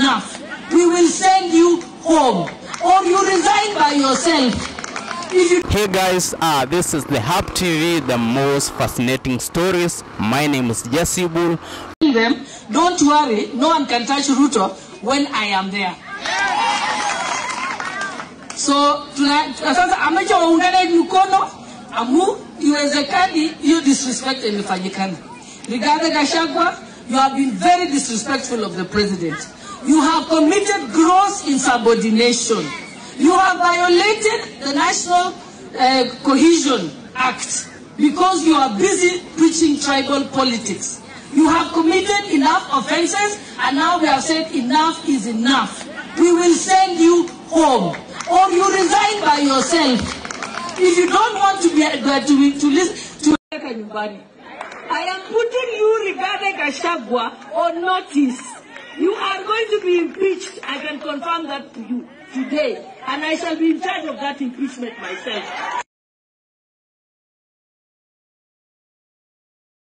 enough. We will send you home. Or you resign by yourself. You Hey guys, uh, this is the Hub TV, the most fascinating stories. My name is Jesse Bull. them, don't worry, no one can touch Ruto when I am there. So tuna- sasa ambacho waungane mkono amu iwezekani hiyo disrespect imefanyikana. Rigathi Gachagua, you have been very disrespectful of the president. You have committed gross insubordination. You have violated the National uh, Cohesion Act because you are busy preaching tribal politics. You have committed enough offenses, and now we have said enough is enough. We will send you home, or you resign by yourself. If you don't want to be uh, to, to listen to. I am putting you Rigathi Gachagua on notice. You are to be impeached. I can confirm that to you today, and I shall be in charge of that impeachment myself.